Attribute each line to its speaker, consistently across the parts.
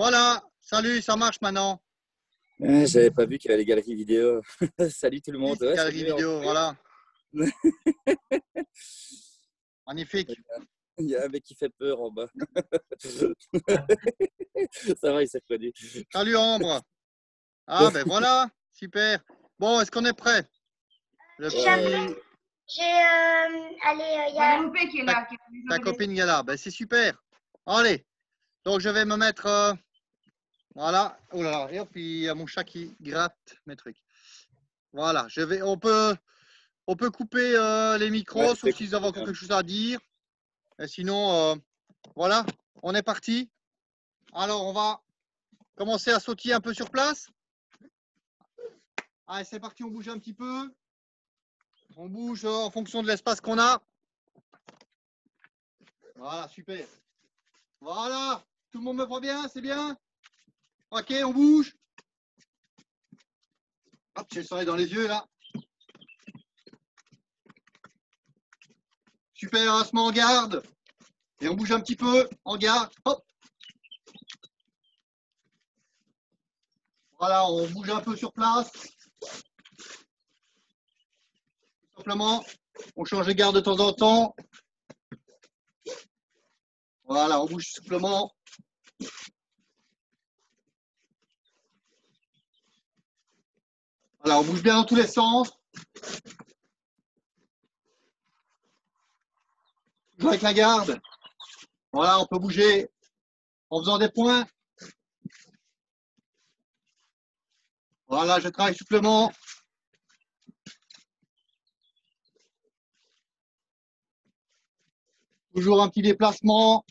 Speaker 1: Voilà, salut, ça marche maintenant.
Speaker 2: Ouais, J'avais pas vu qu'il y avait les galeries vidéo. Salut tout le monde. Ouais,
Speaker 1: Galerie
Speaker 2: c'est bien.
Speaker 1: vidéo, voilà. Magnifique.
Speaker 2: Il y a un mec qui fait peur en bas. Ça va, il s'est reconnu.
Speaker 1: Salut Ambre. Ah ben voilà, super. Bon, est-ce qu'on est prêt? Le
Speaker 3: J'ai
Speaker 1: petit-.
Speaker 3: Euh, allez, euh, il y a.
Speaker 4: Qui est là.
Speaker 1: Ta copine qui est là. Ben, c'est super. Allez. Donc, je vais me mettre. euh, voilà. Oh là là. Et hop, il y a mon chat qui gratte mes trucs. Voilà. Je vais, on, peut, on peut couper euh, les micros,
Speaker 2: Ouais,
Speaker 1: sauf s'ils ont encore quelque chose à dire. Et sinon, euh, voilà. On est parti. Alors, on va commencer à sautiller un peu sur place. Allez, c'est parti. On bouge un petit peu. On bouge euh, en fonction de l'espace qu'on a. Voilà, super. Voilà. Tout le monde me voit bien, c'est bien? Ok, on bouge. Hop, j'ai le soleil dans les yeux là. Super, on se met en garde. Et on bouge un petit peu en garde. Hop. Voilà, on bouge un peu sur place. Simplement, on change de garde de temps en temps. Voilà, on bouge souplement. On bouge bien dans tous les sens. Toujours avec la garde. Voilà, on peut bouger en faisant des points. Voilà, je travaille supplément. Toujours un petit déplacement.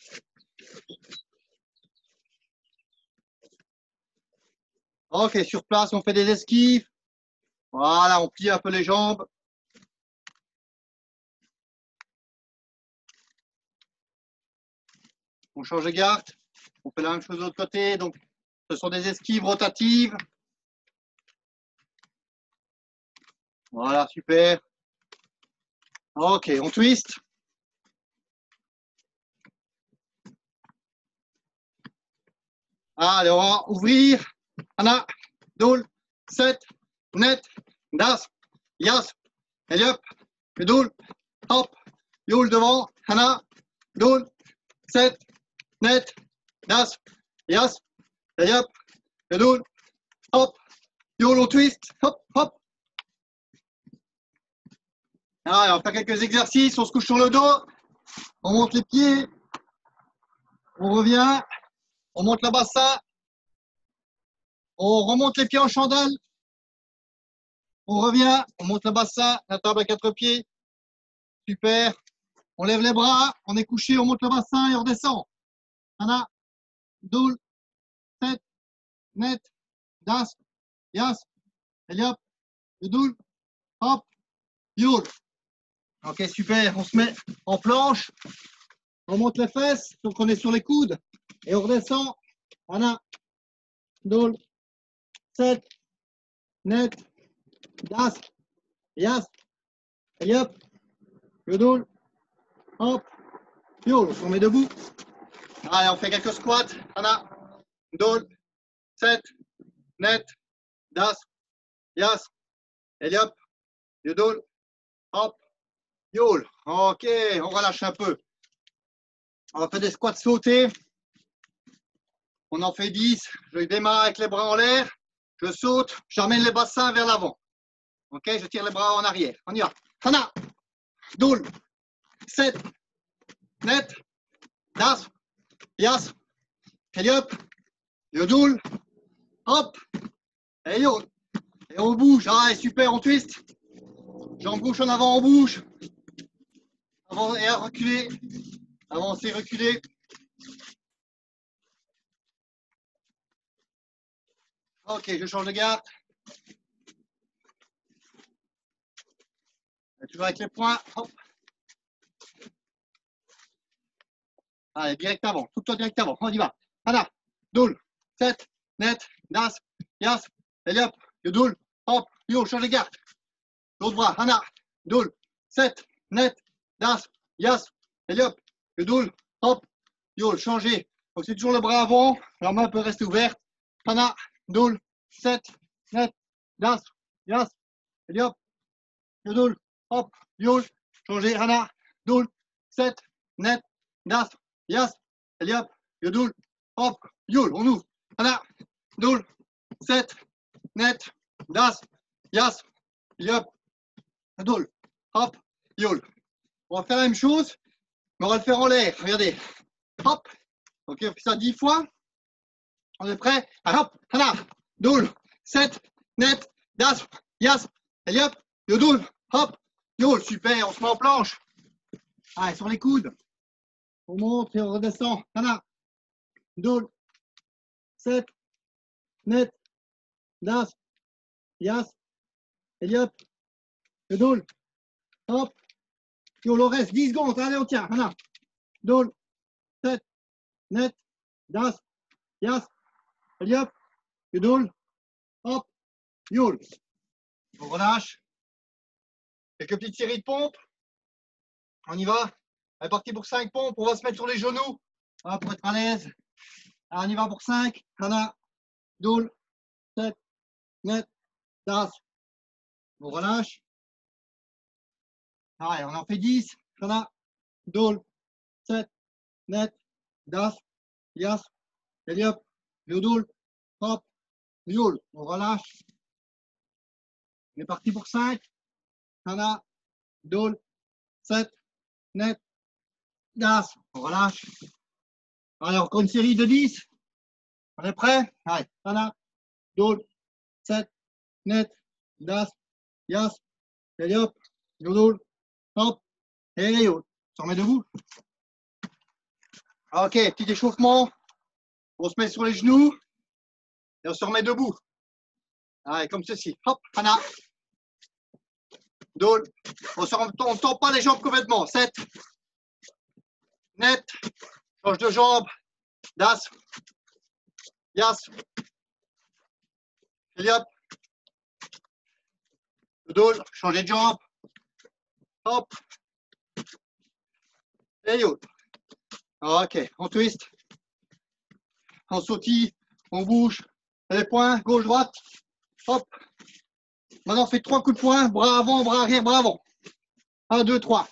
Speaker 1: Ok, sur place, on fait des esquives. Voilà, on plie un peu les jambes. On change de garde. On fait la même chose de l'autre côté. Donc, ce sont des esquives rotatives. Voilà, super. Ok, on twist. Allez, on va ouvrir. Anna, 2, 7, Net, Das, Jas, Eliop, Doul, Hop, Youl devant, Hana, Doul, Set, Net, Das, Jas, Eliop, Doul, Hop, Youl au twist, hop, hop. Alors, on va faire quelques exercices, on se couche sur le dos, on monte les pieds, on revient, on monte le bassin, on remonte les pieds en chandelle on revient, on monte le bassin, la table à quatre pieds, super, on lève les bras, on est couché, on monte le bassin et on redescend. Anna, Doul, Set, Net, Das, Yas, Eliop, Doul, Hop, Yul. Ok, super, on se met en planche, on monte les fesses, donc on est sur les coudes, et on redescend. Anna, Doul, Set, Net, Das, Yas, Eliop, Yodoul, Hop, Yul. On se met debout. Allez, on fait quelques squats. Anna, Doul, Set, Net, Das, Yas, Eliop, Yodoul, Hop, Yul. Ok, on relâche un peu. On va faire des squats sautés. On en fait 10. Je démarre avec les bras en l'air. Je saute. J'emmène les bassins vers l'avant. Ok, je tire les bras en arrière. On y va. Hana. Doul. 7. Net. Das. Yas. Eliop. Yodoul. Hop. Et yo. Et on bouge. Ah, super, on twist. Jambe gauche en avant, on bouge. Avant et à reculer. Avancer, reculer. Ok, je change de garde. Toujours avec les poings. Hop. Allez, direct avant. Tout le temps direct avant. On y va. Anna, Doul, 7, Net, Das, Yas, Eliop, Yodoul, Hop, Yo, change de garde. L'autre bras. Anna, Doul, 7, Net, Das, Yas, Eliop, Yodoul, Hop, Yo, changer. Donc c'est toujours le bras avant, la main peut rester ouverte. Hana, Doul, 7, net, das, yas, Eliop, Yodoul, hop, Yol, changer, Hana, Doul, 7, net, das, yas, Eliop, Yodoul, hop, Yol, on ouvre. Hana, Doul, 7, net, das, yas, Eliop, Yodoul, hop, Yol. On va faire la même chose, mais on va le faire en l'air. Regardez. Hop. Ok, on fait ça 10 fois. On est prêt? Allez, hop, hana, doul, 7, net, das, yas, eliop, yodoul, hop, yol, super, on se met en planche. Allez, sur les coudes. On monte et on redescend. Hana, doul, 7, net, das, yas, eliop, yodoul, hop, yol, on reste 10 secondes. Allez, on tient. Hana, doul, 7, net, das, yas, Eliop, Yudul, hop, Yul. On relâche. Quelques petites séries de pompes. On y va. On est parti pour 5 pompes. On va se mettre sur les genoux pour être à l'aise. on y va pour 5. Hana, Doul, 7, net, das. On relâche. Allez, on en fait 10. Hana, Doul, 7, net, das, yas, Eliop, Yodoul, hop, Yul. On relâche. On est parti pour 5. Hana, Doul, 7, net, das. On relâche. Alors, encore une série de 10. On est prêt? Allez, Hana, Doul, 7, net, das, yas, Eliop, Yodoul, hop, et Yul. On se remet debout? Ok, petit échauffement. On se met sur les genoux et on se remet debout. Allez, comme ceci. Hop, Hana. Dole. On ne tend pas les jambes complètement. 7. Net. Change de jambe. Das. Yas. Eliop. Dole. Changer de jambe. Hop. Et. Ok, on twist on sautille, on bouge, les poings, gauche, droite, hop. Maintenant, on fait trois coups de poing, bras avant, bras arrière, bras avant. Un, deux, trois.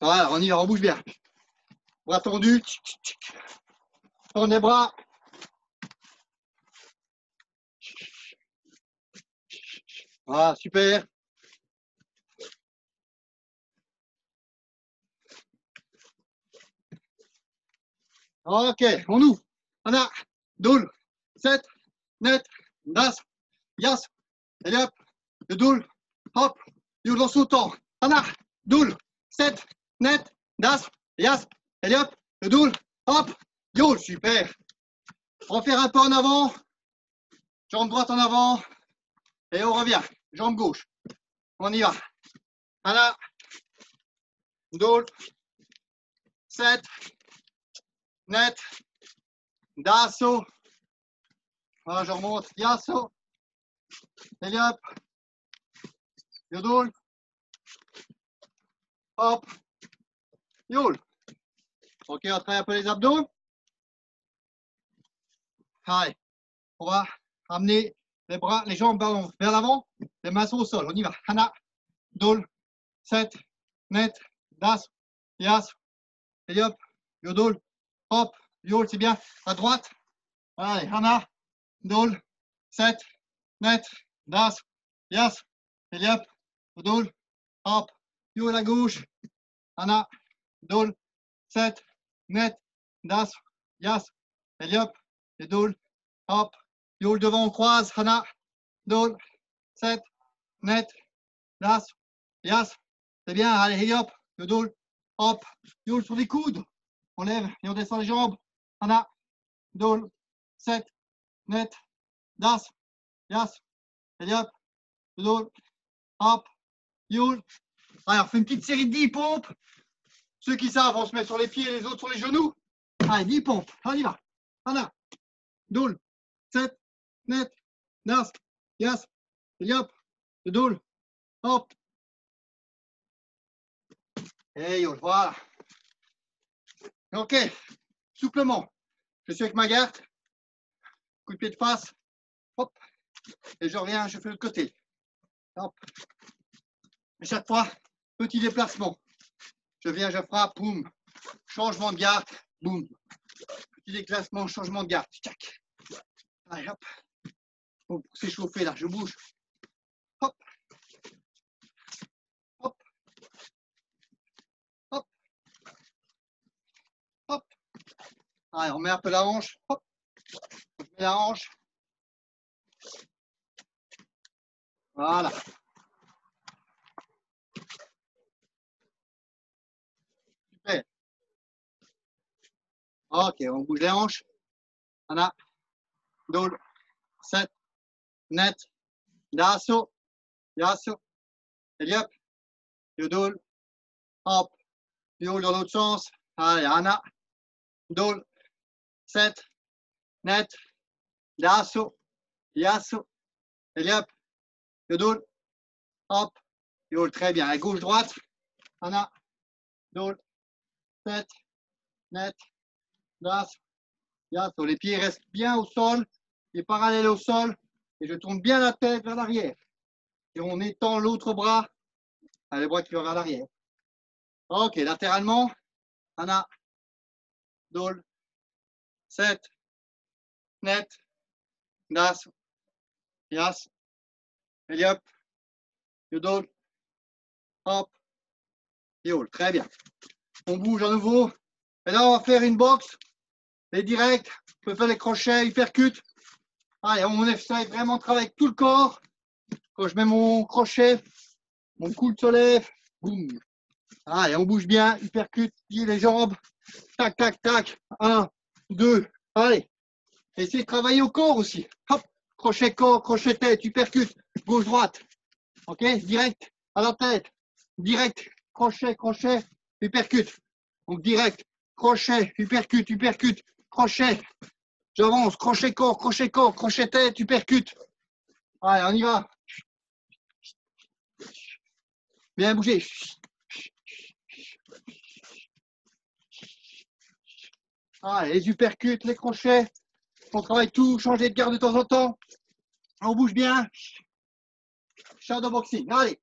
Speaker 1: Voilà, on y va, on bouge bien. Bras tendus. Tourne les bras. Voilà, super. Ok, on ouvre. On a 12, 7, 9, 10, 11, et hop, le Doul, Hop, Yulon Souton, Anach, Doul, Set, Net, Das, Yasp, Eliop, Doul, Hop, Yo, super. Refaire un pas en avant, jambe droite en avant, et on revient, jambe gauche. On y va. Anna, Doul, Set, Net, Dasso. Voilà, je remonte. Yasso. Eliop. Yodoul. Hop. Youl. Ok, on travaille un peu les abdos. Allez, on va amener les bras, les jambes vers l'avant, les mains sont au sol. On y va. Hana, Dol, 7, net, das, yas, Eliop, Yodoul, hop, Yol, c'est bien. À droite. Allez, Hana, Dol, 7, net, das, yas, Eliop, Dol, hop, Yol à gauche. Hana, Dol, 7, net, das, yas, Eliop, Dol, hop, Yol devant, on croise. Hana, Dol, 7, net, das, yas, c'est bien. Allez, Eliop, Dol, hop, Yol sur les coudes. On lève et on descend les jambes. Hana, Dol, 7, net, das, yas, Eliop, Dol, hop, Yul. Allez, on fait une petite série de 10 pompes. Ceux qui savent, on se met sur les pieds et les autres sur les genoux. Allez, 10 pompes. On y va. Hana, Dol, 7, net, das, yas, hop. Et Yul, voilà. Ok. souplement. Je suis avec ma garde. Coup de pied de face. Hop. Et je reviens, je fais l'autre côté. Hop. Et chaque fois, petit déplacement. Je viens, je frappe, boum. Changement de garde, boum. Petit déclassement, changement de garde. Tac. Allez, hop. Pour s'échauffer là, je bouge. Hop. Hop. Hop. Hop. Allez, on met un peu la hanche. Hop. On met la hanche. Voilà. Ok, on bouge les hanches. Anna. Dol. Set. Net. Dasso. Yasso. Eliop. Yodol. Hop. Yol dans l'autre sens. Allez, Anna. Dol. Set. Net. Dasso. Yasso. Eliop. Yodol. Hop. Yol, très bien. À gauche, droite. Anna. Dol. Set. Net. Das. Yasso. Les pieds restent bien au sol. Les parallèles au sol. Et je tourne bien la tête vers l'arrière. Et on étend l'autre bras. Ah, le bras qui va vers l'arrière. Ok, latéralement. Anna. Dol. Set. Net. Das. Yas. Eliop. Yodol. Hop. Yol. Très bien. On bouge à nouveau. Et là, on va faire une boxe. Et direct. On peut faire les crochets, hypercute. Allez, on essaie vraiment de travailler avec tout le corps. Quand je mets mon crochet, mon coude se lève. Boum. Allez, on bouge bien. Hypercute. Pieds, les jambes. Tac, tac, tac. Un, deux. Allez. Essayez de travailler au corps aussi. Hop. Crochet corps, crochet tête, hypercute. Gauche, droite. OK Direct à la tête. Direct. Crochet, crochet, hypercute. Donc direct. Crochet, hypercute, hypercute. Crochet. J'avance. Crochet corps, crochet corps, crochet tête, hypercute. Allez, on y va. Bien bouger. Allez, les hypercutes, les crochets. On travaille tout, changer de garde de temps en temps. On bouge bien. Shadow boxing. Allez.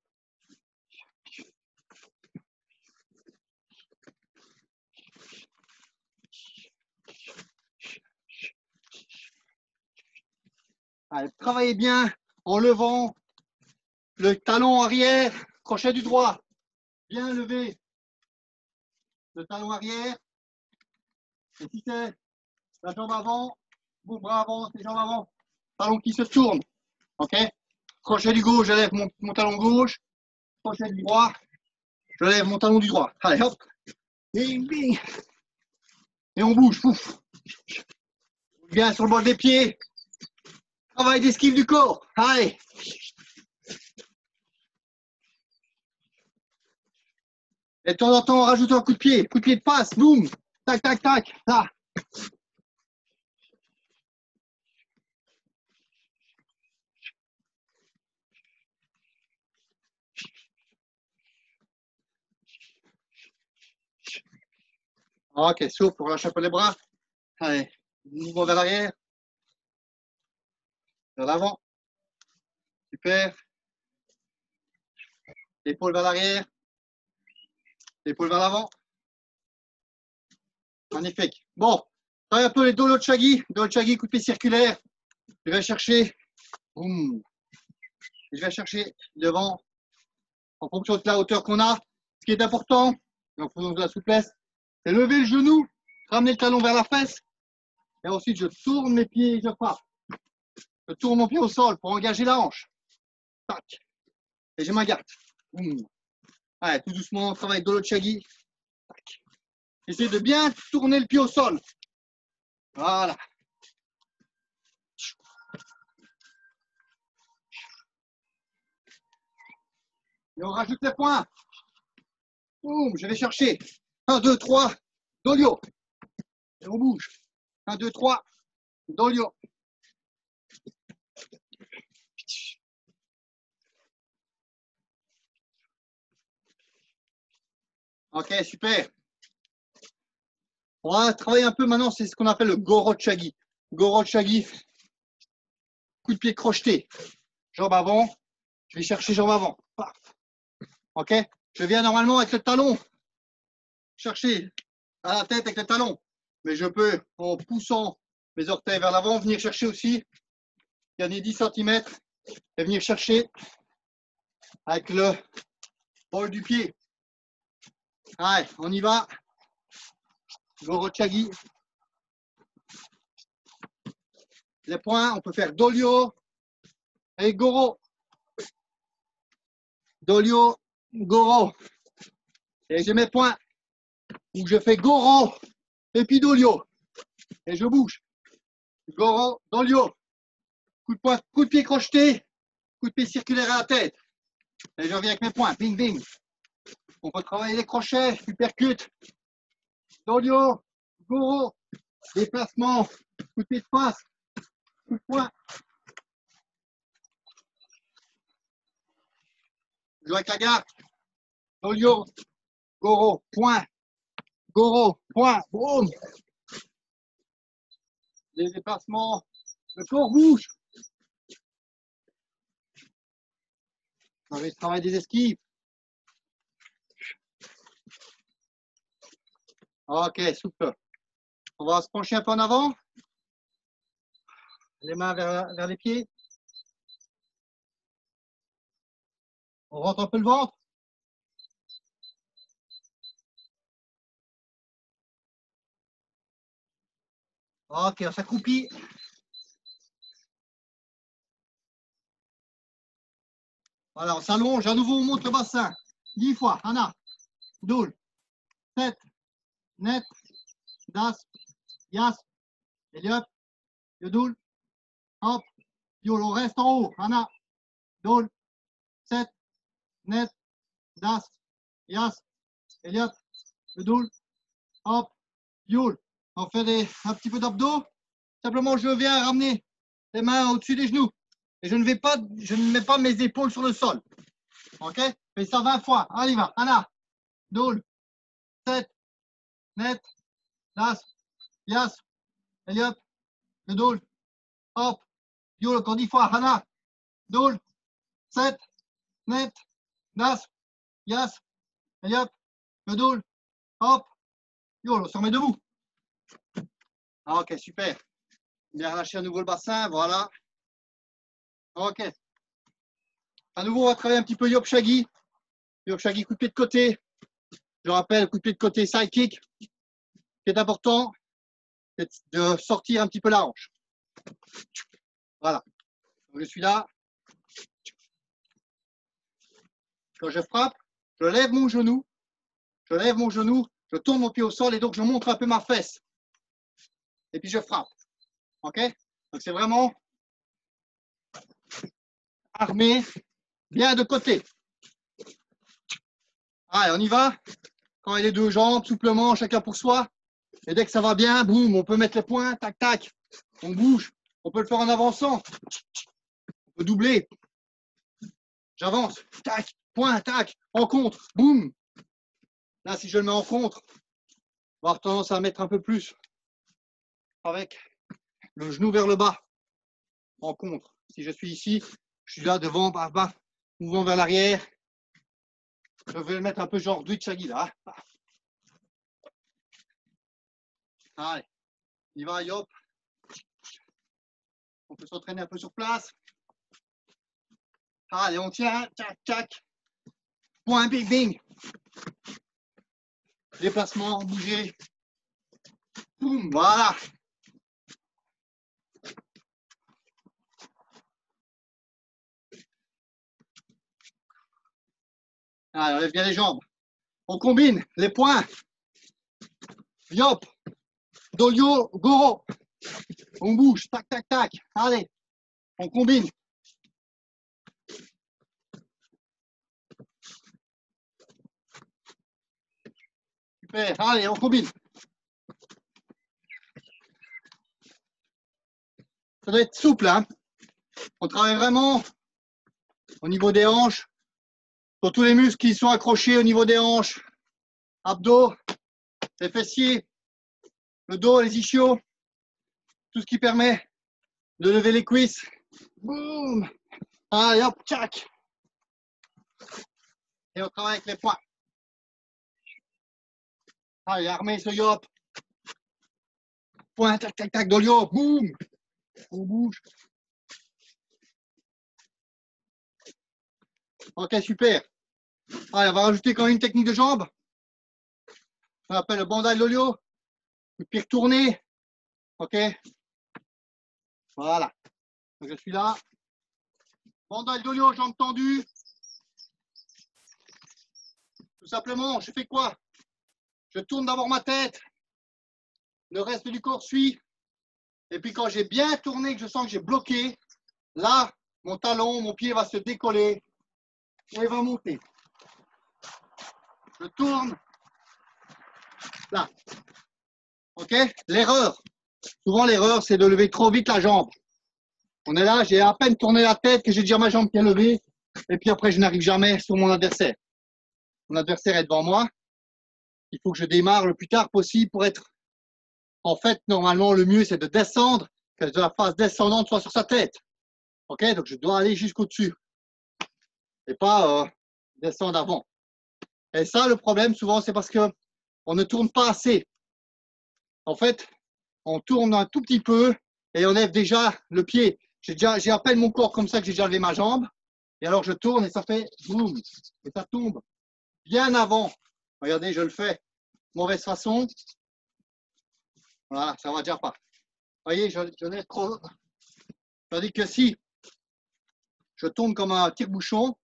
Speaker 1: Allez, travaillez bien en levant le talon arrière, crochet du droit. Bien levé le talon arrière. Et si c'est la jambe avant, vos bras avant, les jambes avant, talon qui se tourne. OK? Crochet du gauche, je lève mon, talon gauche. Crochet du droit, je lève mon talon du droit. Allez, hop. Bing, bing. Et on bouge. Pouf. Bien sur le bord des pieds. Travail d'esquive du corps. Allez. Et de temps en temps, on rajoute un coup de pied. Coup de pied de passe. Boum. Tac, tac, tac. Là. Ok, souple, on relâche un peu les bras? Allez, mouvement vers l'arrière. Vers l'avant. Super. Épaule vers l'arrière. Épaule vers l'avant. Magnifique. Bon, travaille un peu les dos chagi. Dos chagi, coup de circulaire. Je vais chercher. Je vais chercher devant en fonction de la hauteur qu'on a. Ce qui est important, en fonction de la souplesse, c'est lever le genou, ramener le talon vers la fesse. Et ensuite, je tourne mes pieds et je frappe. Je tourne mon pied au sol pour engager la hanche. Tac. Et j'ai ma garde. Allez, tout doucement, on travaille Dolo Chagi. Tac. Essayez de bien tourner le pied au sol. Voilà. Et on rajoute les points. Boum, je vais chercher. 1, 2, 3, dolio. Et on bouge. 1, 2, 3, dolio. Ok, super. On va travailler un peu maintenant, c'est ce qu'on appelle le Gorochagi. Gorochagi, coup de pied crocheté. Jambe avant, je vais chercher jambe avant. Ok Je viens normalement avec le talon chercher à la tête avec le talon. Mais je peux, en poussant mes orteils vers l'avant, venir chercher aussi, gagner 10 cm et venir chercher avec le bol du pied. Allez, on y va. Gorochagi. Les points, on peut faire Dolio et Goro. Dolio, Goro. Et j'ai mes points où je fais Goro et puis Dolio. Et je bouge. Goro, Dolio. Coup de, poing, coup de pied crocheté, coup de pied circulaire à la tête. Et je reviens avec mes points. Bing, bing. On peut travailler les crochets, tu percutes. Dolio, Goro, déplacement, coup de pied de face, coup de poing. Je avec la. Dolio, Goro, point. Goro, point, boum. Les déplacements, le corps bouge. On travail des esquives. Ok, super. On va se pencher un peu en avant. Les mains vers les pieds. On rentre un peu le ventre. Ok, on s'accroupit. Voilà, on s'allonge. À nouveau, on monte le bassin. 10 fois. Anna. Doul. 7. Net. Das. Yas. Eliot. Yodoul. Hop. Yol. On reste en haut. Anna. Doul. 7. Net. Das. Yas. Eliot. Yodoul. Hop. Yol. On fait un petit peu d'abdos. Simplement, je viens ramener les mains au-dessus des genoux. Et je ne vais pas, je ne mets pas mes épaules sur le sol. OK? Fais ça 20 fois. Allez, va. Anna. Doul. 7. Net. Das. Yas. Eliot. Le doul. Hop. Yul. Encore 10 fois. Anna. Doul. 7. Net. Das. Yas. Eliot. Le doul. Hop. Yul. On se remet debout. Ah, ok, super. Bien relâcher à nouveau le bassin, voilà. Ok. À nouveau, on va travailler un petit peu Yop Shaggy. Yop Shaggy, coup de pied de côté. Je rappelle, coup de pied de côté, side kick. Ce qui est important, c'est de sortir un petit peu la hanche. Voilà. je suis là. Quand je frappe, je lève mon genou. Je lève mon genou, je tourne mon pied au sol et donc je montre un peu ma fesse et puis je frappe. OK? Donc c'est vraiment armé, bien de côté. Allez, on y va. Quand il est deux jambes, souplement, chacun pour soi. Et dès que ça va bien, boum, on peut mettre les points, tac, tac. On bouge. On peut le faire en avançant. On peut doubler. J'avance. Tac, point, tac. En contre. Boum. Là, si je le mets en contre, on va avoir tendance à mettre un peu plus avec le genou vers le bas, en contre. Si je suis ici, je suis là devant, bas, bas, mouvement vers l'arrière. Je vais le mettre un peu genre Dwichagi là. Hein. Allez, il va, yop. On peut s'entraîner un peu sur place. Allez, on tient, tchac, tchac. Point, bing, bing. Déplacement, bouger. Boum, voilà. Allez, on lève bien les jambes. On combine les points. Yop. Dolio, Goro. On bouge. Tac, tac, tac. Allez. On combine. Super. Allez, on combine. Ça doit être souple. Hein on travaille vraiment au niveau des hanches pour tous les muscles qui sont accrochés au niveau des hanches, abdos, les fessiers. le dos, les ischios, tout ce qui permet de lever les cuisses. Boum Allez hop, tchac Et on travaille avec les poings. Allez, armez ce yop. Point, tac, tac, tac, dolio, boum On bouge. Ok, super. Allez, on va rajouter quand même une technique de jambe. On appelle le bandai dolio. Et puis retourner. Ok Voilà. Donc, je suis là. Bandai dolio, jambes tendues. Tout simplement, je fais quoi? Je tourne d'abord ma tête. Le reste du corps suit. Et puis quand j'ai bien tourné, que je sens que j'ai bloqué, là, mon talon, mon pied va se décoller et va monter. Je tourne. Là. OK? L'erreur. Souvent, l'erreur, c'est de lever trop vite la jambe. On est là, j'ai à peine tourné la tête que j'ai déjà ma jambe est levée. Et puis après, je n'arrive jamais sur mon adversaire. Mon adversaire est devant moi. Il faut que je démarre le plus tard possible pour être. En fait, normalement, le mieux, c'est de descendre, que la phase descendante soit sur sa tête. OK? Donc, je dois aller jusqu'au-dessus. Et pas euh, descendre avant. Et ça, le problème, souvent, c'est parce que on ne tourne pas assez. En fait, on tourne un tout petit peu et on lève déjà le pied. J'ai déjà, j'ai à peine mon corps comme ça que j'ai déjà levé ma jambe. Et alors je tourne et ça fait boum. Et ça tombe bien avant. Regardez, je le fais. Mauvaise façon. Voilà, ça va déjà pas. Vous voyez, je, je n'ai trop. Tandis que si je tourne comme un tire-bouchon,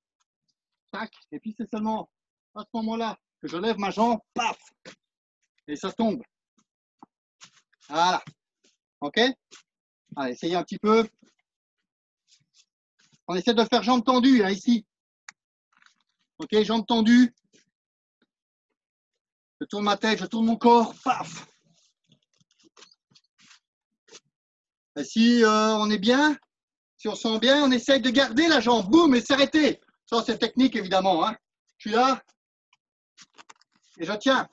Speaker 1: et puis c'est seulement à ce moment-là que je lève ma jambe, paf, et ça tombe. Voilà. OK? Essayez un petit peu. On essaie de faire jambes tendues, hein, ici. OK, jambes tendues. Je tourne ma tête, je tourne mon corps, paf. Et si euh, on est bien, si on sent bien, on essaye de garder la jambe, boum, et s'arrêter. Ça, c'est technique, évidemment. Hein. Je suis là, et je tiens.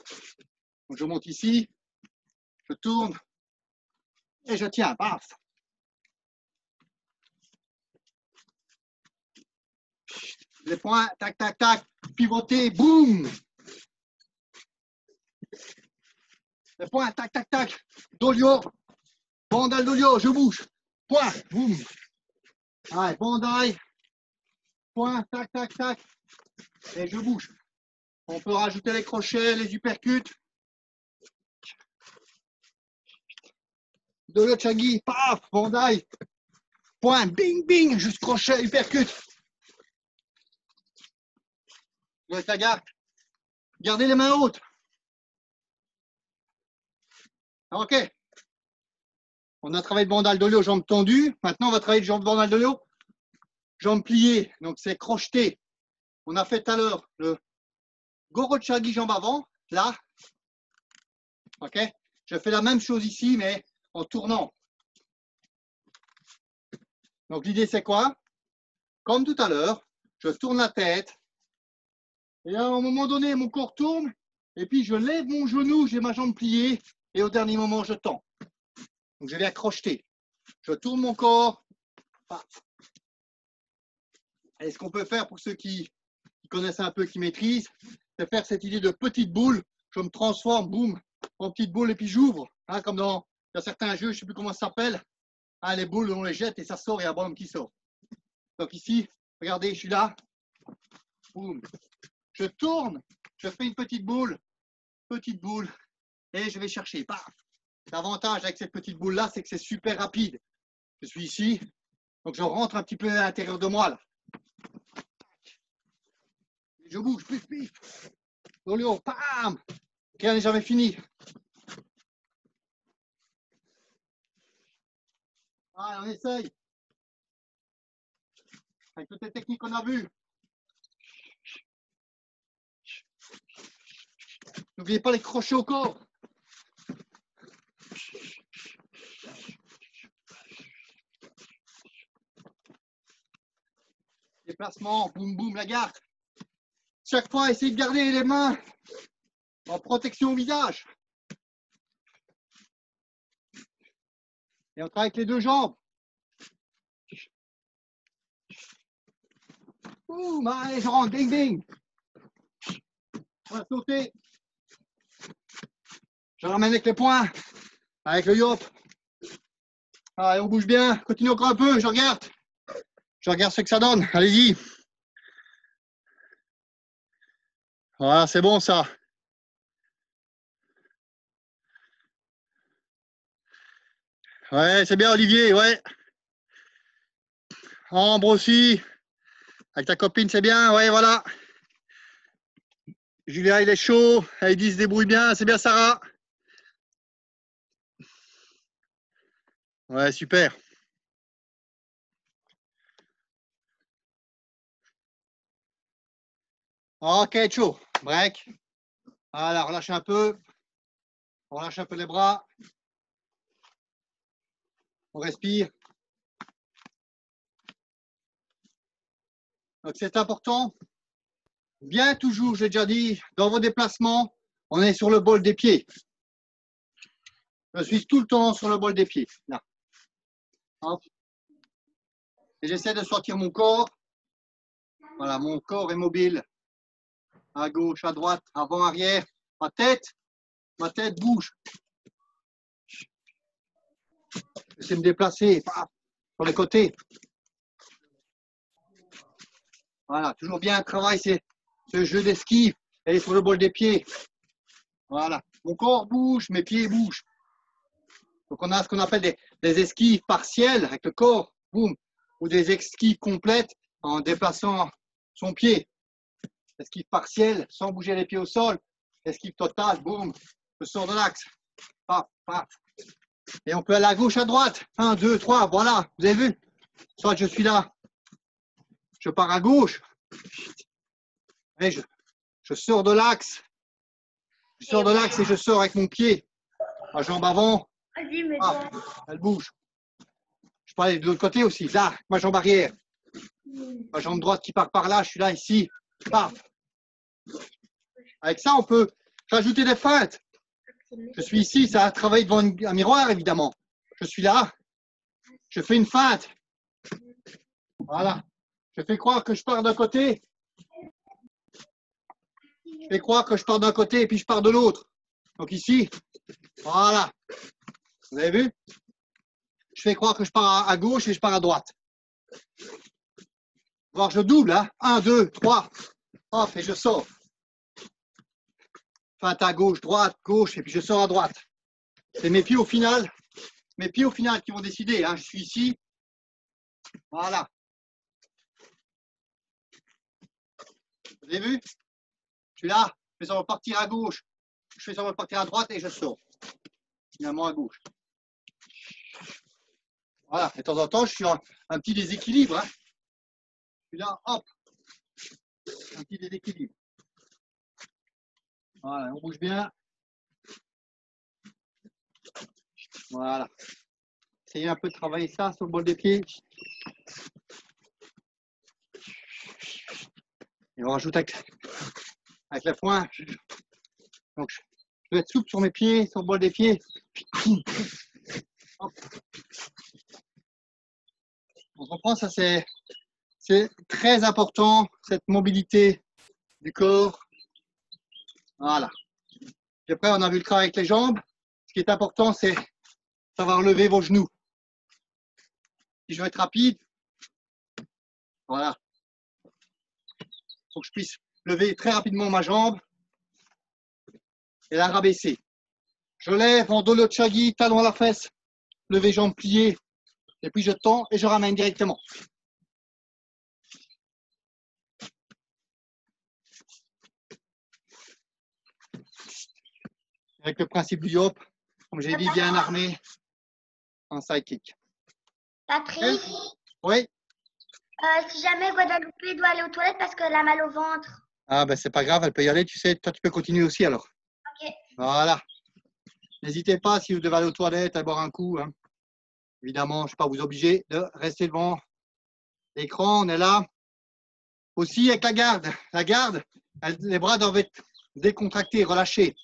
Speaker 1: Je monte ici, je tourne, et je tiens, paf. Les points, tac, tac, tac, pivoter, boum. Les points, tac, tac, tac, dolio, bandal dolio, je bouge. Point, boum. Allez, bandai, point, tac, tac, tac, et je bouge. On peut rajouter les crochets, les uppercuts. De le chagi, paf, bandai, point, bing, bing, juste crochet, uppercut. la garde. Gardez les mains hautes. OK. On a travaillé le bandal de l'eau, jambes tendues. Maintenant, on va travailler le jambes bandal de l'eau, jambes pliées. Donc, c'est crocheté. On a fait tout à l'heure le Gorochagi jambe avant, là. OK? Je fais la même chose ici, mais en tournant. Donc, l'idée, c'est quoi? Comme tout à l'heure, je tourne la tête. Et à un moment donné, mon corps tourne. Et puis, je lève mon genou, j'ai ma jambe pliée. Et au dernier moment, je tends. Donc, je vais accrocher. Je tourne mon corps. Et ce qu'on peut faire pour ceux qui, connaissent un peu, qui maîtrisent, c'est faire cette idée de petite boule. Je me transforme, boum, en petite boule et puis j'ouvre. Hein, comme dans, certains jeux, je ne sais plus comment ça s'appelle. Hein, les boules, on les jette et ça sort et il y a un bonhomme qui sort. Donc ici, regardez, je suis là. Boum. Je tourne, je fais une petite boule, petite boule, et je vais chercher. L'avantage avec cette petite boule-là, c'est que c'est super rapide. Je suis ici, donc je rentre un petit peu à l'intérieur de moi. Je bouge, pif, pif. Olio, pam Ok, on n'est jamais fini. Allez, on essaye. Avec toutes les techniques qu'on a vues. N'oubliez pas les crochets au corps. Déplacement, boum boum, la garde. Chaque fois, essayez de garder les mains en protection au visage. Et on travaille avec les deux jambes. Ouh, allez, je rentre, ding, ding. On va sauter. Je ramène avec les poings, avec le yop. Allez, on bouge bien. Continue encore un peu, je regarde. Je regarde ce que ça donne. Allez-y. Voilà, c'est bon ça. Ouais, c'est bien Olivier, ouais. Ambre aussi. Avec ta copine, c'est bien, ouais, voilà. Julien, il est chaud. Heidi se débrouille bien, c'est bien Sarah. Ouais, super. Ok, chaud. Break. Voilà, relâche un peu. On relâche un peu les bras. On respire. Donc c'est important. Bien toujours, j'ai déjà dit, dans vos déplacements, on est sur le bol des pieds. Je suis tout le temps sur le bol des pieds. Là. Et j'essaie de sortir mon corps. Voilà, mon corps est mobile. À gauche, à droite, avant, arrière. Ma tête, ma tête bouge. J'essaie de me déplacer sur les côtés. Voilà, toujours bien travail, c'est ce jeu d'esquive. Elle est sur le bol des pieds. Voilà, mon corps bouge, mes pieds bougent. Donc on a ce qu'on appelle des, des, esquives partielles avec le corps, boum, ou des esquives complètes en déplaçant son pied. Esquive partielle sans bouger les pieds au sol? Esquive totale, boum, je sors de l'axe. Paf, paf. Et on peut aller à gauche, à droite. Un, deux, trois, voilà, vous avez vu? Soit je suis là, je pars à gauche. Et je, je sors de l'axe. Je sors de l'axe et je sors avec mon pied. Ma jambe avant, ah, elle bouge. Je peux aller de l'autre côté aussi, là, ma jambe arrière. Ma jambe droite qui part par là, je suis là, ici. Paf. Avec ça, on peut rajouter des feintes. Je suis ici, ça a travaillé devant un miroir, évidemment. Je suis là. Je fais une feinte. Voilà. Je fais croire que je pars d'un côté. Je fais croire que je pars d'un côté et puis je pars de l'autre. Donc ici, voilà. Vous avez vu? Je fais croire que je pars à gauche et je pars à droite. Voir, je double. Hein 1, 2, 3. Oh, Off et je sauve. Feinte à gauche, droite, gauche, et puis je sors à droite. C'est mes pieds au final, mes pieds au final qui vont décider. Hein. Je suis ici. Voilà. Vous avez vu? Je suis là, je fais semblant partir à gauche, je fais semblant partir à droite et je sors. Finalement à gauche. Voilà, et de temps en temps, je suis en un petit déséquilibre. Hein. Je suis là, hop, un petit déséquilibre. Voilà, on bouge bien. Voilà. Essayez un peu de travailler ça sur le bol des pieds. Et on rajoute avec, avec la pointe. Donc, je dois être souple sur mes pieds, sur le bol des pieds. On reprend, ça c'est très important, cette mobilité du corps. Voilà. Et après, on a vu le travail avec les jambes. Ce qui est important, c'est savoir lever vos genoux. Si je veux être rapide, voilà. Il faut que je puisse lever très rapidement ma jambe et la rabaisser. Je lève en dos le chagi, talon à la fesse, lever jambe pliée, et puis je tends et je ramène directement. Avec le principe du yop, comme j'ai dit, bien armé en sidekick.
Speaker 3: Patrick
Speaker 1: Oui
Speaker 3: euh, Si jamais Guadalupe doit aller aux toilettes parce qu'elle a mal au ventre.
Speaker 1: Ah ben c'est pas grave, elle peut y aller, tu sais, toi tu peux continuer aussi alors.
Speaker 3: Ok.
Speaker 1: Voilà. N'hésitez pas si vous devez aller aux toilettes à boire un coup. Hein. Évidemment, je ne suis pas vous obliger de rester devant l'écran. On est là. Aussi avec la garde. La garde, les bras doivent être décontractés, relâchés.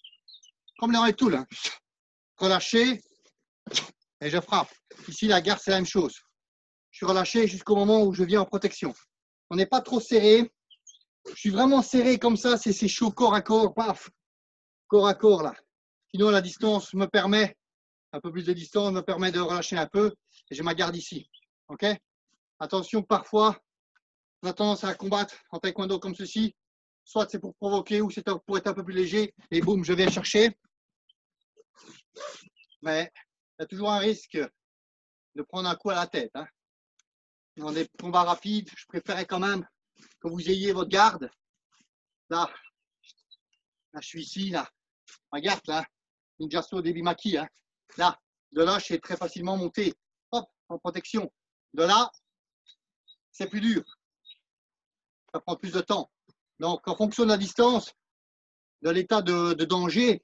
Speaker 1: Comme les tout là. Relâchés. et je frappe. Ici, la garde, c'est la même chose. Je suis relâché jusqu'au moment où je viens en protection. On n'est pas trop serré. Je suis vraiment serré comme ça, c'est chaud corps à corps, paf, corps à corps là. Sinon, la distance me permet, un peu plus de distance me permet de relâcher un peu et j'ai ma garde ici. OK? Attention, parfois, on a tendance à combattre en taekwondo comme ceci. Soit c'est pour provoquer ou c'est pour être un peu plus léger et boum, je viens chercher. Mais il y a toujours un risque de prendre un coup à la tête. Hein. Dans des combats rapides, je préférais quand même que vous ayez votre garde. Là, là je suis ici, là. Ma garde, là. Ninjaso Debimaki. Hein. Là, de là, je sais très facilement monter. Hop, en protection. De là, c'est plus dur. Ça prend plus de temps. Donc, en fonction de la distance, de l'état de, danger,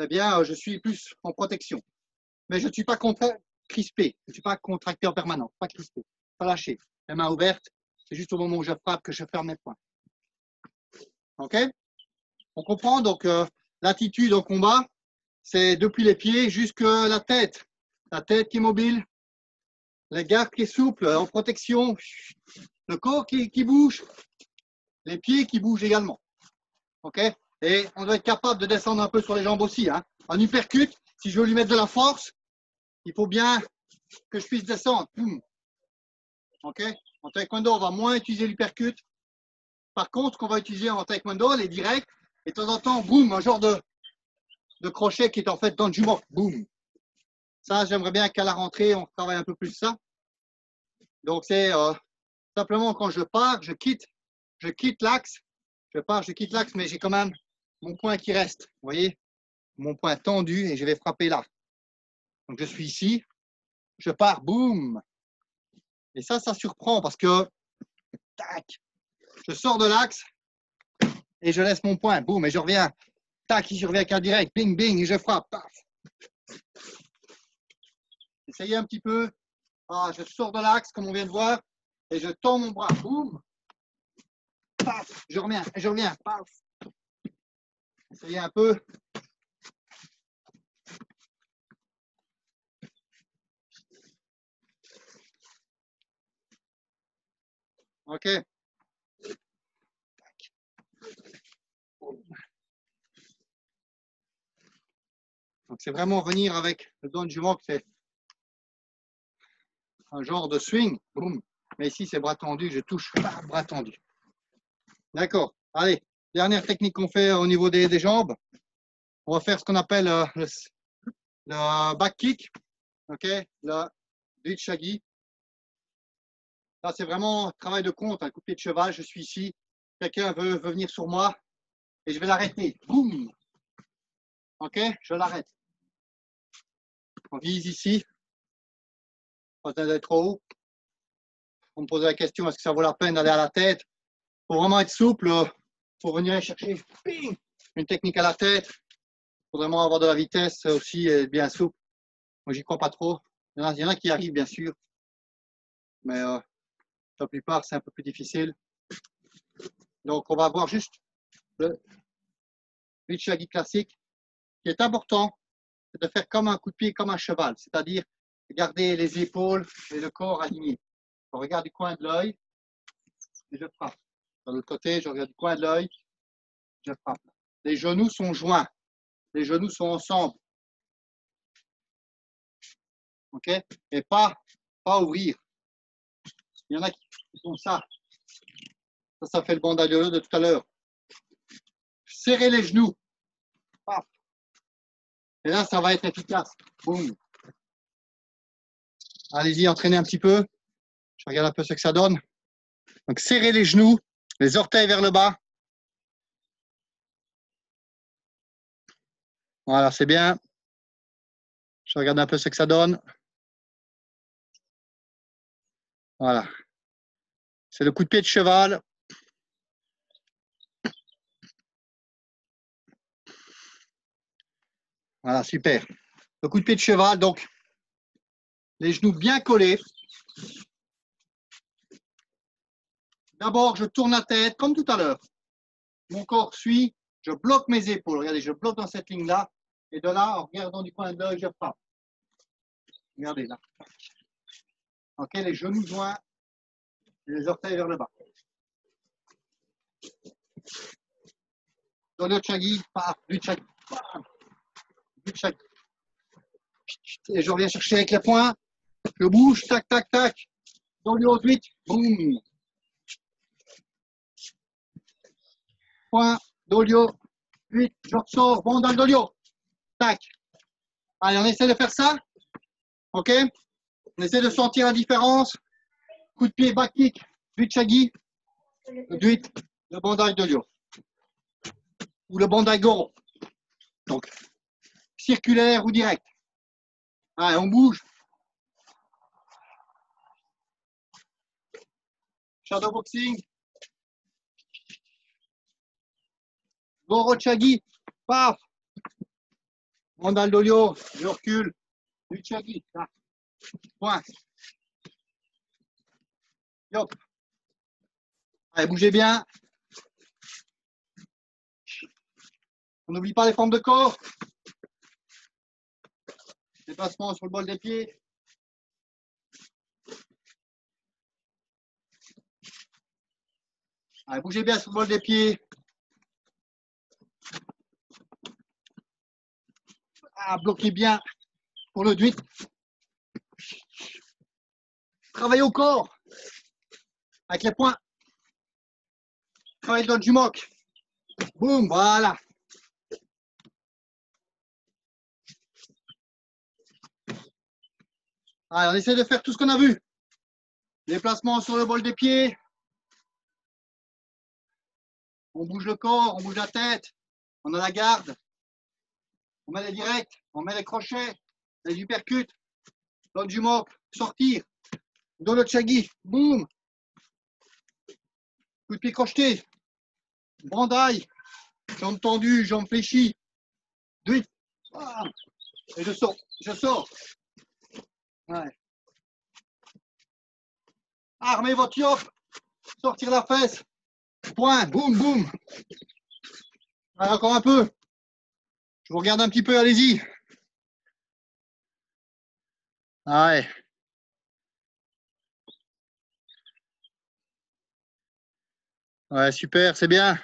Speaker 1: eh bien, je suis plus en protection. Mais je ne suis pas crispé. Je ne suis pas contracté en permanence. Pas crispé. Pas lâché. Les mains ouvertes. C'est juste au moment où je frappe que je ferme mes poings. OK? On comprend? Donc euh, l'attitude au combat, c'est depuis les pieds jusqu'à la tête. La tête qui est mobile, la garde qui est souple, en protection, le corps qui, qui bouge, les pieds qui bougent également. OK? Et on doit être capable de descendre un peu sur les jambes aussi. Hein. En uppercut, si je veux lui mettre de la force, il faut bien que je puisse descendre. OK? En taekwondo, on va moins utiliser l'uppercut. Par contre, ce qu'on va utiliser en taekwondo, les directs, et de temps en temps, boum, un genre de, de crochet qui est en fait dans le jumeau. Boum. Ça, j'aimerais bien qu'à la rentrée, on travaille un peu plus ça. Donc, c'est euh, simplement quand je pars, je quitte, je quitte l'axe. Je pars, je quitte l'axe, mais j'ai quand même mon point qui reste. Vous voyez Mon point tendu et je vais frapper là. Donc, je suis ici. Je pars, boum. Et ça, ça surprend parce que, tac, je sors de l'axe et je laisse mon point, boum, et je reviens, tac, je reviens avec un direct, bing, bing, et je frappe, paf. Essayez un petit peu. Ah, je sors de l'axe, comme on vient de voir, et je tends mon bras, boum, paf, je reviens, je reviens, paf. Essayez un peu. OK. Donc, c'est vraiment venir avec le don du mock, c'est un genre de swing. Boum. Mais ici, c'est bras tendu, je touche bras tendu. D'accord. Allez, dernière technique qu'on fait au niveau des, jambes. On va faire ce qu'on appelle euh, le, back kick. OK, le shaggy. Là, c'est vraiment un travail de compte, un coup de pied de cheval. Je suis ici. Quelqu'un veut, venir sur moi et je vais l'arrêter. Boum OK? Je l'arrête. On vise ici. Pas d'être trop haut. On me pose la question est-ce que ça vaut la peine d'aller à la tête? Pour vraiment être souple, il faut venir chercher une technique à la tête. Faut vraiment avoir de la vitesse aussi et bien souple. Moi, j'y crois pas trop. Il y, en a, qui arrivent, bien sûr. Mais euh, la plupart, c'est un peu plus difficile. Donc, on va voir juste le Vichagi classique. Ce qui est important, c'est de faire comme un coup de pied, comme un cheval, c'est-à-dire garder les épaules et le corps alignés. On regarde du coin de l'œil et je frappe. De l'autre côté, je regarde du coin de l'œil, je. Les genoux sont joints. Les genoux sont ensemble. OK? Et pas, pas ouvrir. Il y en a qui font ça. Ça, ça fait le bandagliolo de tout à l'heure. Serrez les genoux. Et là, ça va être efficace. Boum. Allez-y, entraînez un petit peu. Je regarde un peu ce que ça donne. Donc, serrez les genoux, les orteils vers le bas. Voilà, c'est bien. Je regarde un peu ce que ça donne. Voilà. C'est le coup de pied de cheval. Voilà, super. Le coup de pied de cheval, donc les genoux bien collés. D'abord, je tourne la tête comme tout à l'heure. Mon corps suit, je bloque mes épaules. Regardez, je bloque dans cette ligne-là. Et de là, en regardant du coin de l'œil, je frappe. Regardez là. Ok, les genoux joints les orteils vers le bas. Dans le chagi, paf, du chagi, paf, du chagi. Et je reviens chercher avec les poings. Je bouge, tac, tac, tac. Dans le haut 8, boum. Point, dolio, 8, je ressors, bon dolio. Tac. Allez, on essaie de faire ça. OK On essaie de sentir la différence. Coup de pied, back kick, 8 chagi, 8, le bandai dolio. Ou le bandai goro. Donc, circulaire ou direct. Allez, on bouge. Shadow boxing. Goro chagi. Paf. Mandal dolio. Je recule. Du chagi. Là. Point. Yop. Allez, bougez bien. On n'oublie pas les formes de corps. Déplacement sur le bol des pieds. Allez, bougez bien sur le bol des pieds. Ah, bloquez bien pour le duit. Travaillez au corps avec les poings. Travaillez dans du mock. Boum, voilà. On essaie de faire tout ce qu'on a vu. Déplacement sur le bol des pieds. On bouge le corps, on bouge la tête. On a la garde. On met les directs, on met les crochets, les uppercuts. Dans du mock, sortir. Dans le chagi, boum. Coup de pied crocheté. Brandaille. Jambes tendues, jambes fléchies. Deux. Ah. Et je sors, je sors. Armez votre yop. Sortir la fesse. Point. Boum, boum. Allez, encore un peu. Je vous regarde un petit peu, allez-y. Ouais. Ouais, super, c'est bien.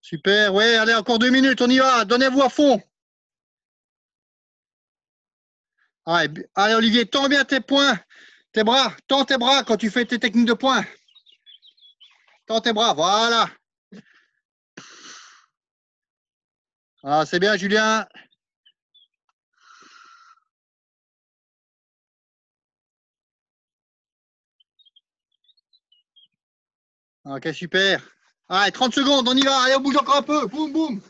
Speaker 1: Super, ouais, allez, encore deux minutes, on y va. Donnez-vous à fond. Allez, b- allez, Olivier, tends bien tes poings, tes bras. Tends tes bras quand tu fais tes techniques de poing. Tends tes bras, voilà. Ah, c'est bien, Julien. Ok, super. Allez, 30 secondes, on y va. Allez, on bouge encore un peu. Boum, boum.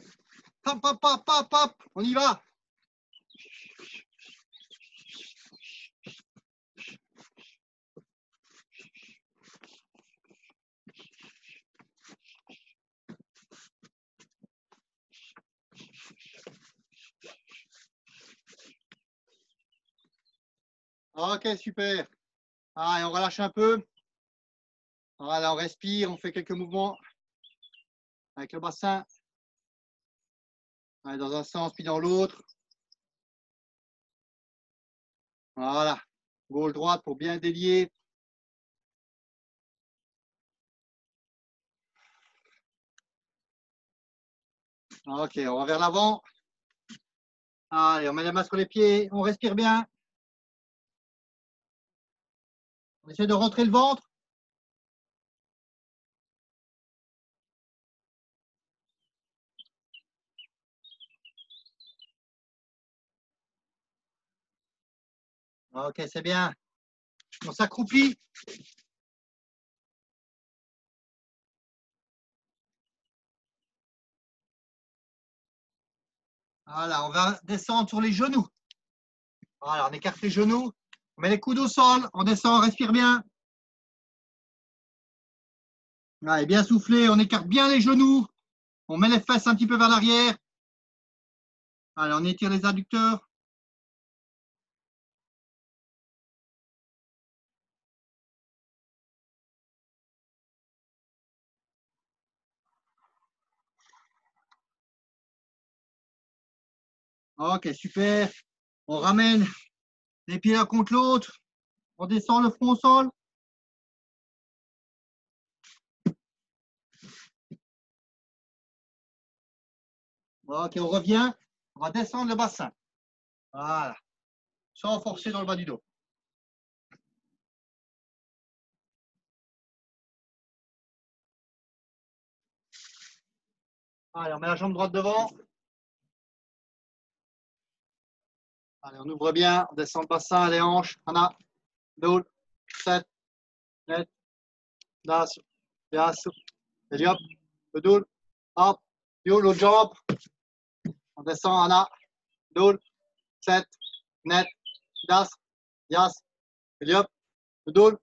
Speaker 1: Hop, hop, hop, hop, hop. On y va. Ok, super. Allez, on relâche un peu. Voilà, on respire, on fait quelques mouvements avec le bassin. Allez, dans un sens, puis dans l'autre. Voilà. Gauche-droite pour bien délier. Ok, on va vers l'avant. Allez, on met les mains sur les pieds, on respire bien. On essaie de rentrer le ventre. Ok, c'est bien. On s'accroupit. Voilà, on va descendre sur les genoux. Voilà, on écarte les genoux. On met les coudes au sol. On descend, on respire bien. Allez, bien soufflé. On écarte bien les genoux. On met les fesses un petit peu vers l'arrière. Allez, on étire les adducteurs. Ok, super. On ramène les pieds l'un contre l'autre. On descend le front au sol. Ok, on revient. On va descendre le bassin. Voilà. Sans forcer dans le bas du dos. Allez, on met la jambe droite devant. Allez, on ouvre bien, on descend le bassin, les hanches. On a, deux, sept, net, das, yas, le doul, hop, yo, l'autre jambe. On descend, on a, doul, sept, net, das, yas, le doul,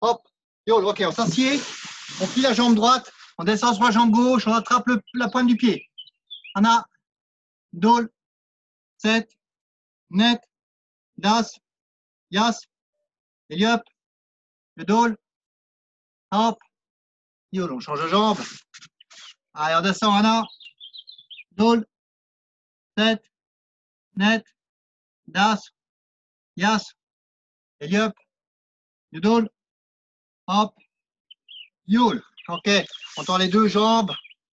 Speaker 1: hop, yo, ok, on s'assied, on plie la jambe droite, on descend sur la jambe gauche, on attrape la pointe du pied. On a, doul, sept, net, das, yas, Eliop, le hop, yol, on change de jambe. Allez, on descend, Anna, dol, set, net, das, yas, Eliop, le hop, yol. Ok, on tend les deux jambes,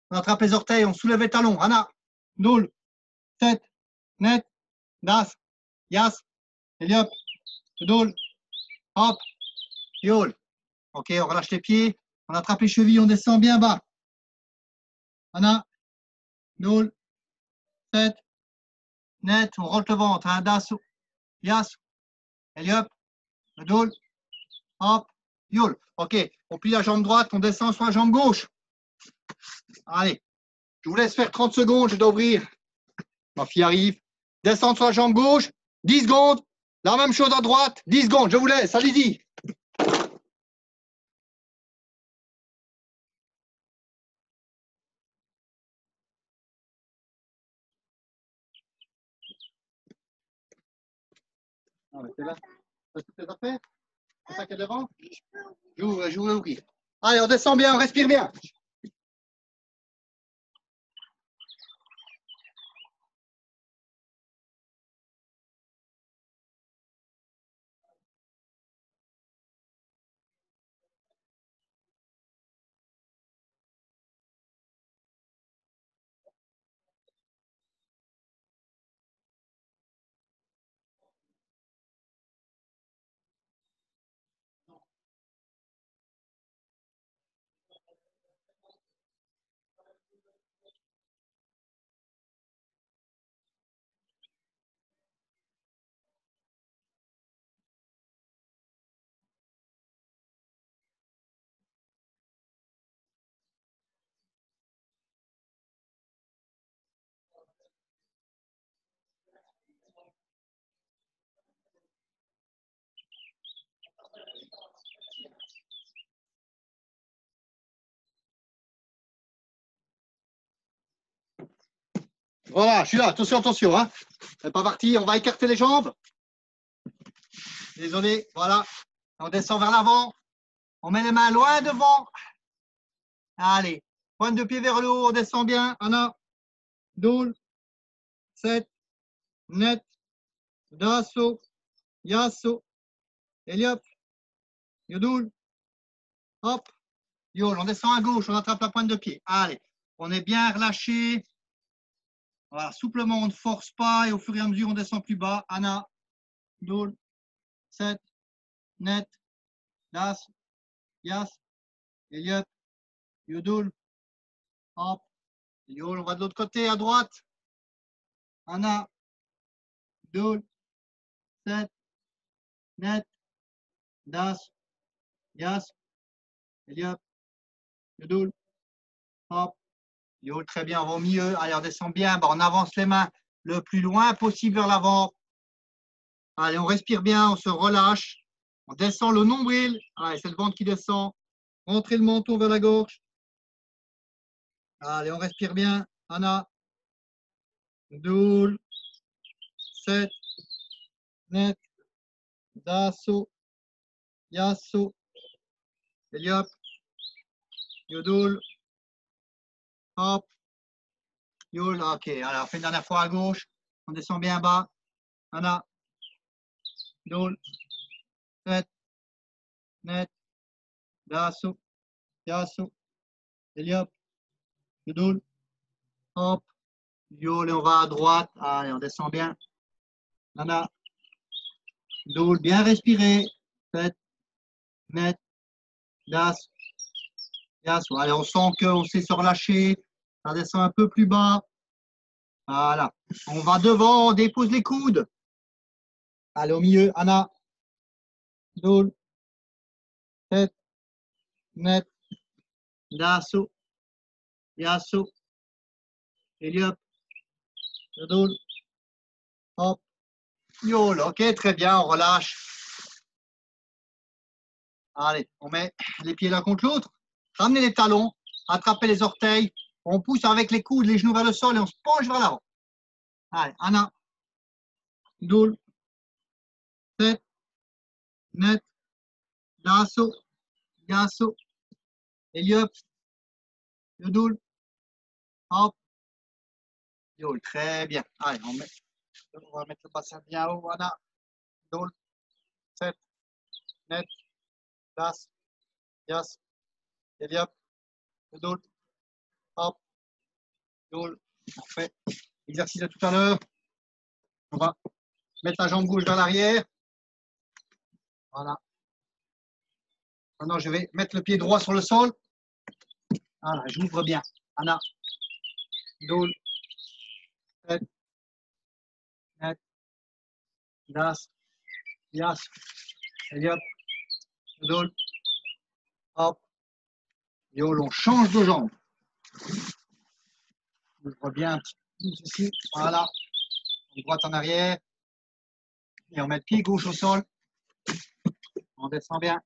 Speaker 1: on attrape les orteils, on soulève les talons. Anna, dol, set, net, das, yas, Eliop, dol, hop, yol. Ok, on relâche les pieds, on attrape les chevilles, on descend bien bas. Anna, dol, set, net, on rentre le ventre, un das, yas, Eliop, dol, hop, yol. Ok, on plie la jambe droite, on descend sur la jambe gauche. Allez, je vous laisse faire 30 secondes, je dois ouvrir. Ma fille arrive. Descendre sur la jambe gauche, 10 secondes. La même chose à droite, 10 secondes, je vous laisse, allez-y. Ah, mais c'est là. C'est ça qu'il y a devant J'ouvre, vais ouvrir. Allez, on descend bien, on respire bien. Voilà, je suis là. Attention, attention. Hein. C'est pas parti. On va écarter les jambes. Désolé. Voilà. On descend vers l'avant. On met les mains loin devant. Allez. Pointe de pied vers le haut. On descend bien. Anna. Doul. Set. Net. Dasso. Yasso. Eliop. Yodoul. Hop. Yol. On descend à gauche. On attrape la pointe de pied. Allez. On est bien relâché. Voilà, souplement, on ne force pas et au fur et à mesure, on descend plus bas. Anna, Dol, Set, Net, Das, Yas, Eliot, Yodul, Hop, Yol. On va de l'autre côté, à droite. Anna, Dol, Set, Net, Das, Yas, Eliot, Yodul, Hop, Yo, très bien, on va au milieu. Allez, on descend bien. On avance les mains le plus loin possible vers l'avant. Allez, on respire bien, on se relâche. On descend le nombril. Allez, c'est le ventre qui descend. Rentrez le menton vers la gorge. Allez, on respire bien. Anna. Doul. Set. Net. Dasso. Yasso. Eliop. Yodoul. Hop. Yol, ok. Alors, on fait une dernière fois à gauche. On descend bien bas. Anna. Dole. Net. Net. Yasso. Yasso. Eliop. Dole. Hop. Yol, on va à droite. Allez, on descend bien. Anna. Dole, bien respirer. Net. Net. Yasso. Allez, on sent qu'on sait se relâcher. Ça descend un peu plus bas. Voilà. On va devant, on dépose les coudes. Allez, au milieu, Anna. Dole. Tête. Net. Dasso. Yasso. Eliop. Dole. Hop. Yol. Ok, très bien, on relâche. Allez, on met les pieds l'un contre l'autre. Ramenez les talons, attrapez les orteils. On pousse avec les coudes, les genoux vers le sol et on se penche vers l'avant. Allez, Anna. Doul. Tête. Net. Lasso. Yasso. Eliop. Doul. Hop. Doul. Très bien. Allez, on, met, on va mettre le bassin bien haut. Anna. Doul. Tête. Net. Das. Yas. Eliop. Doul. Hop. Doul. Parfait. Exercice de tout à l'heure. On va mettre la jambe gauche vers l'arrière. Voilà. Maintenant, je vais mettre le pied droit sur le sol. Voilà, j'ouvre bien. Anna. Doul. Tête. Net. Das. Yas. Eliop. Doul. Hop. Yol, on change de jambe. Je bien un petit peu. Voilà. Droite en arrière. Et on met le pied gauche au sol. On descend bien.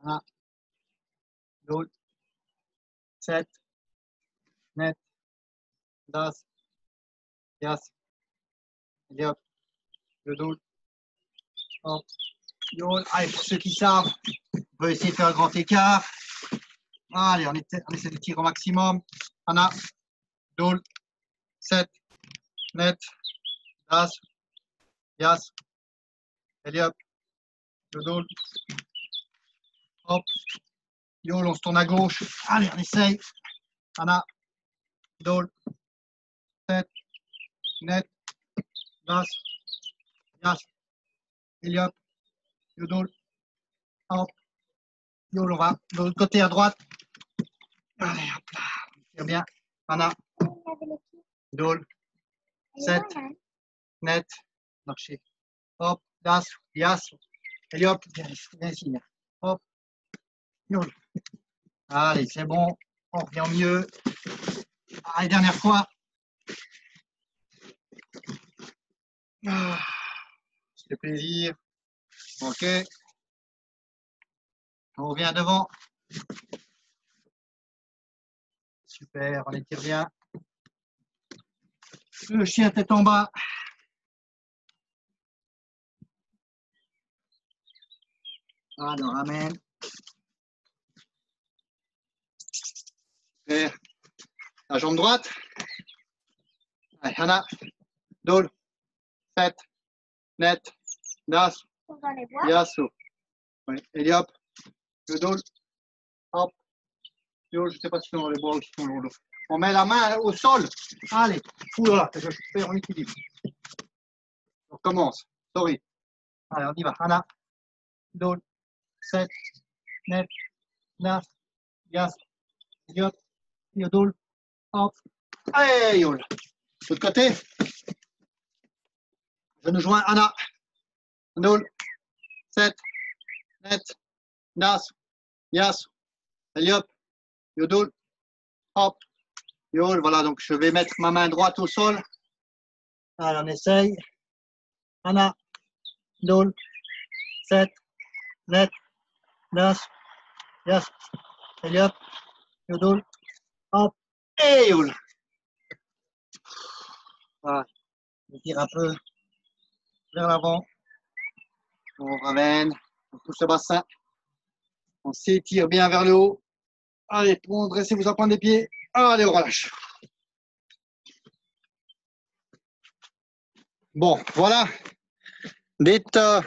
Speaker 1: Voilà. L'autre. 7. Net. Das. Yas. Et hop. Le dos. Hop. Allez, pour ceux qui savent, peut essayer de faire un grand écart. Allez, on, essaie, de tirer au maximum. Anna. Dol. 7. Net. Das. Yas. Eliop. Dos. Hop. Yol, on se tourne à gauche. Allez, on essaye. Anna. Dol. 7. Net. Das. Yas. Eliop. Dos. Hop. Yol, on va de l'autre côté à droite. Allez, hop là. Tire bien. Anna. Dol. 7. Net. Marcher. Hop. Das. Yas. Viens ici. Viens ici. Hop. Yol. Allez, c'est bon. On revient mieux. Allez, dernière fois. Ah, C'est plaisir. Ok. On revient devant. Super, on étire bien. Le chien tête en bas. Alors, ramène. Super. La jambe droite. Allez, Anna. Dol. 7. Net. Das. Yasso. Oui. Eliop le hop, yo, je ne sais pas si on les bois ou si on le On met la main au sol. Allez, oula, je fais en équilibre. On commence. Sorry. Allez, on y va. 1, 2, 7, 9, 9, 10, 10, 10, hop. Allez, yo. L'autre côté. Je nous joins. 1, 2, 7, 9, ناصر ياسر اليوب يدول hop. يول voilà donc je vais mettre ma main droite au sol. Alors on essaye. أنا دول ست نت ناس يس اليوب يدول hop. Et يول voilà. Je tire un peu vers l'avant. On ramène. On pousse le bassin. On s'étire bien vers le haut. Allez, dressez-vous en point des pieds. Allez, on relâche. Bon, voilà. Dites, euh,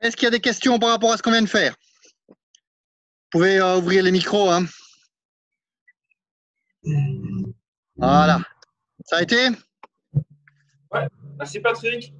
Speaker 1: est-ce qu'il y a des questions par rapport à ce qu'on vient de faire? Vous pouvez euh, ouvrir les micros. Hein. Hmm. Voilà. Ça a été? Ouais.
Speaker 4: Merci Patrick.